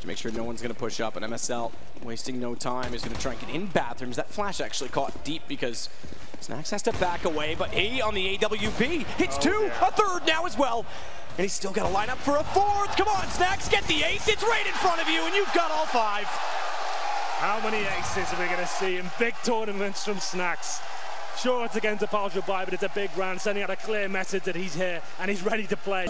to make sure no one's going to push up. And MSL, wasting no time, is going to try and get in bathrooms. That flash actually caught deep because Snax has to back away, but he on the AWP hits Oh, two, yeah. a third now as well. And he's still got to line up for a fourth. Come on, Snax, get the ace. It's right in front of you, and you've got all five. How many aces are we going to see in big tournaments from Snax? Sure, it's against a partial buy, but it's a big round, sending out a clear message that he's here and he's ready to play.